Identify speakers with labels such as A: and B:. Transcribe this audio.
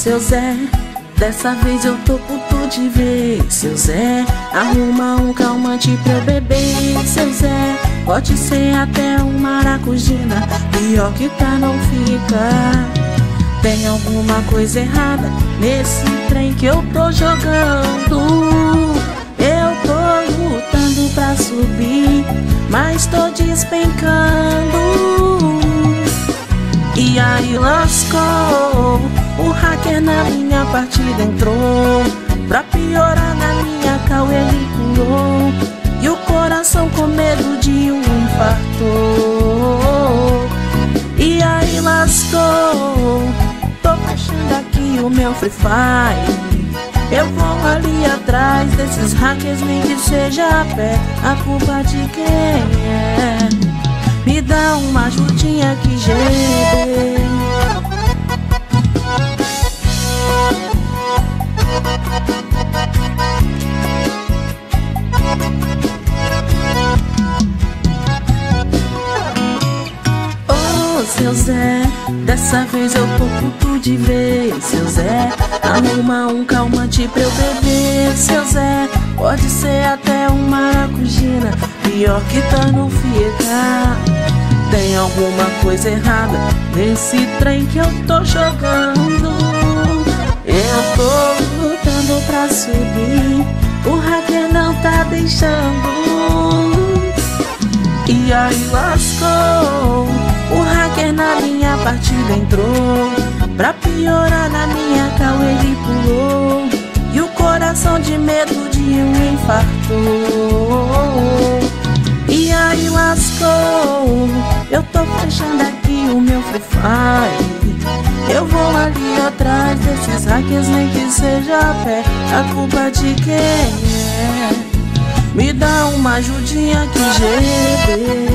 A: seu Zé, dessa vez eu tô puto de ver. Seu Zé, arruma um calmante pra eu beber. Seu Zé, pode ser até um maracujina, pior que tá não fica. Tem alguma coisa errada nesse trem que eu tô jogando. Eu tô lutando pra subir, mas tô despencando. Hacker na minha partida entrou. Pra piorar na minha cal ele pulou. E o coração com medo de um infarto. E aí lascou fechando aqui o meu Free Fire Eu vou ali atrás desses hackers, nem que seja a pé A culpa de quem é? Me dá uma ajudinha que GB seu Zé Dessa vez eu tô puto de ver Seu Zé, arruma um calmante pra eu beber. Seu Zé, pode ser até um maracujina Pior que tá no fica Tem alguma coisa errada Nesse trem que eu tô jogando. Eu tô lutando pra subir O hacker não tá deixando. E aí lascou partida entrou. Pra piorar na minha cal ele pulou. E o coração de medo de um infarto. E aí lascou. Eu tô fechando aqui o meu Free Fire. Eu vou ali atrás desses hackers nem que seja a pé. A culpa de quem é? Me dá uma ajudinha que GB